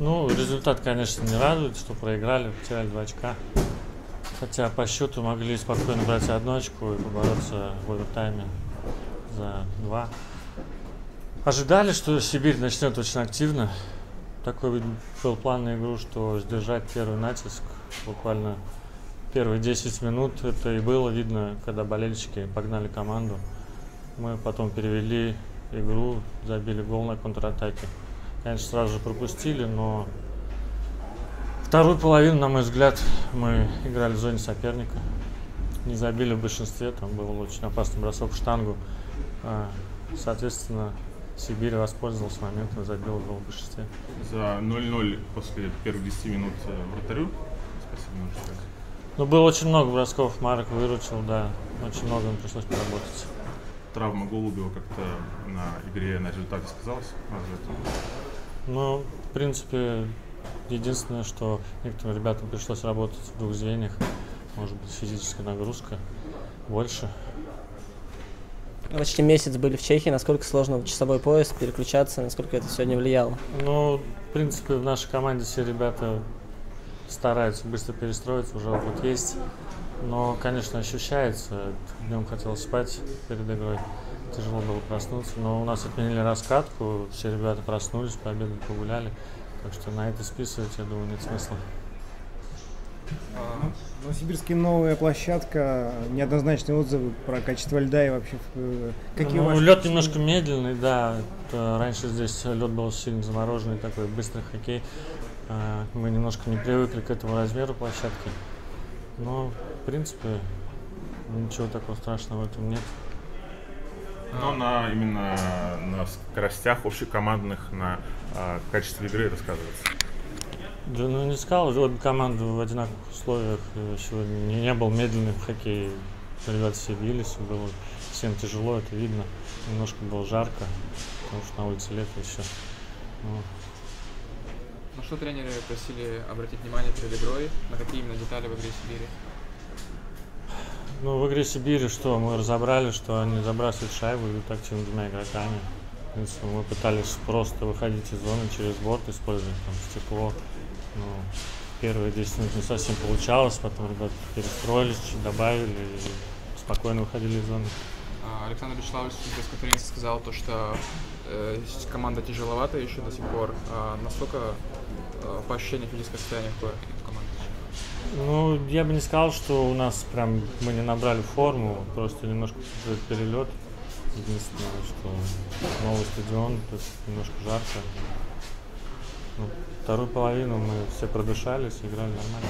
Ну, результат, конечно, не радует, что проиграли, потеряли два очка. Хотя по счету могли спокойно брать одну очку и побороться в овертайме за два. Ожидали, что Сибирь начнет очень активно. Такой был план на игру, что сдержать первый натиск буквально первые 10 минут. Это и было видно, когда болельщики погнали команду. Мы потом перевели игру, забили гол на контратаке. Конечно, сразу же пропустили, но вторую половину, на мой взгляд, мы играли в зоне соперника. Не забили в большинстве, там был очень опасный бросок в штангу. А, соответственно, Сибирь воспользовался моментом, забил гол в большинстве. За 0-0 после первых 10 минут э, вратарю. Спасибо, сказать. Ну, было очень много бросков, Марк выручил, да. Очень много им пришлось поработать. Травма Голубева как-то на игре, на результате сказалась? Ну, в принципе, единственное, что некоторым ребятам пришлось работать в двух звеньях. Может быть, физическая нагрузка больше. Почти месяц были в Чехии. Насколько сложно в часовой пояс переключаться, насколько это сегодня влияло? Ну, в принципе, в нашей команде все ребята стараются быстро перестроиться, уже опыт есть. Но, конечно, ощущается. Днем хотел спать перед игрой. Тяжело было проснуться. Но у нас отменили раскатку. Все ребята проснулись, пообедали, погуляли. Так что на это списывать, я думаю, нет смысла. А, Новосибирске новая площадка, неоднозначные отзывы про качество льда и вообще э, какие ну, ваши... Лед немножко медленный, да. Раньше здесь лед был сильно замороженный, такой быстрый хоккей. А, мы немножко не привыкли к этому размеру площадки. Но, в принципе, ничего такого страшного в этом нет. Но на именно на скоростях общекомандных, на э, качестве игры это сказывается. Да, ну не сказал, обе команды в одинаковых условиях. Сегодня не, не был медленный хоккей. Ребята все бились, было всем тяжело, это видно. Немножко было жарко, потому что на улице лето еще. Ну, на что тренеры просили обратить внимание перед игрой? На какие именно детали в игре Сибири? Ну, в игре Сибири что? Мы разобрали, что они забрасывают шайбу, идут активно двумя игроками. Мы пытались просто выходить из зоны через борт, использовать там стекло. Ну, первые 10 минут не совсем получалось, потом ребята перестроились, добавили и спокойно выходили из зоны. Александр Вячеславович в сказал то, что э, команда тяжеловата еще до сих пор. А насколько Э, по ощущениям физическое состояние какое у команды? Ну, я бы не сказал, что у нас прям мы не набрали форму, просто немножко перелет. Единственное, что новый стадион, тут немножко жарко. Ну, вторую половину мы все продышались, играли нормально.